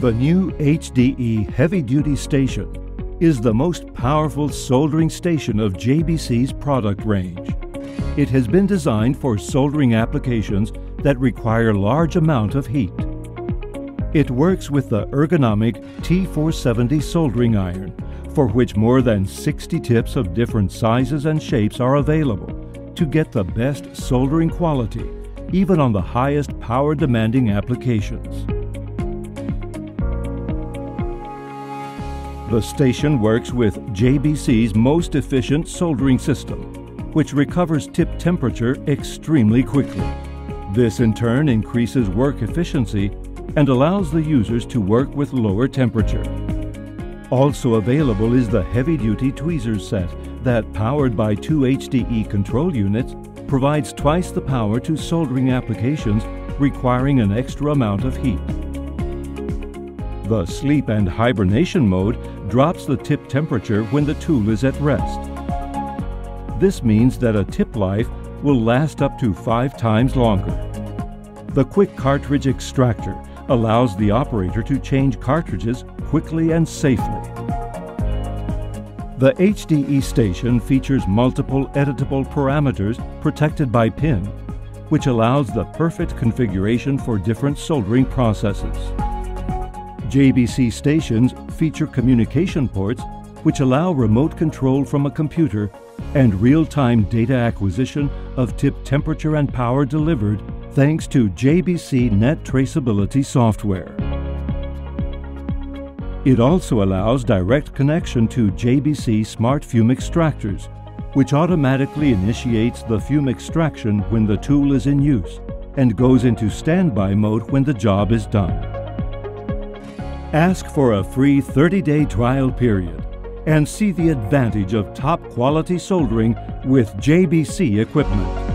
The new HDE Heavy Duty Station is the most powerful soldering station of JBC's product range. It has been designed for soldering applications that require large amount of heat. It works with the ergonomic T470 soldering iron, for which more than 60 tips of different sizes and shapes are available to get the best soldering quality, even on the highest power demanding applications. The station works with JBC's most efficient soldering system, which recovers tip temperature extremely quickly. This in turn increases work efficiency and allows the users to work with lower temperature. Also available is the heavy-duty tweezers set that, powered by two HDE control units, provides twice the power to soldering applications requiring an extra amount of heat. The sleep and hibernation mode drops the tip temperature when the tool is at rest. This means that a tip life will last up to five times longer. The quick cartridge extractor allows the operator to change cartridges quickly and safely. The HDE station features multiple editable parameters protected by PIN, which allows the perfect configuration for different soldering processes. JBC stations feature communication ports which allow remote control from a computer and real-time data acquisition of tip temperature and power delivered thanks to JBC Net Traceability software. It also allows direct connection to JBC Smart Fume Extractors, which automatically initiates the fume extraction when the tool is in use and goes into standby mode when the job is done. Ask for a free 30-day trial period and see the advantage of top quality soldering with JBC equipment.